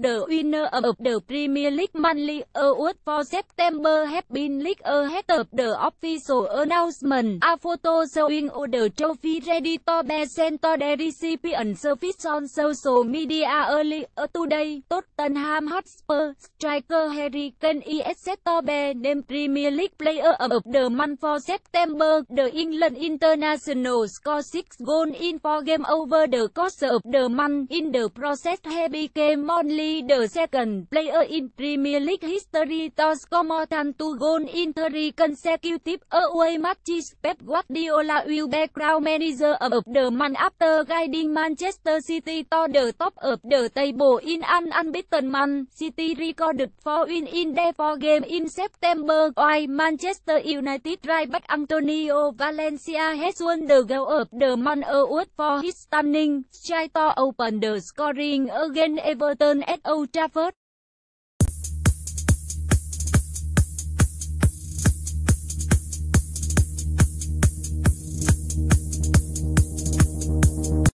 The winner of the Premier League Monthly Award for September has been leaked ahead of the official announcement. A photo showing all the trophy ready to be sent to the recipient surfaced on social media earlier today. Tottenham Hotspur striker Harry Kane is set to be named Premier League Player of the Month for September. The England international scored six goals in four games over the course of the month. In the process, he became only the second player in Premier League history to score more than two goals in three consecutive away matches. Pep Guardiola will be crowned manager of the man after guiding Manchester City to the top of the table in an unbeaten man City recorded four win in their four games in September, while Manchester United right back Antonio Valencia has won the goal of the man award for his stunning try to open the scoring against Everton SO Travers.